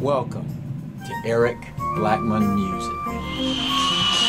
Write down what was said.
Welcome to Eric Blackman Music.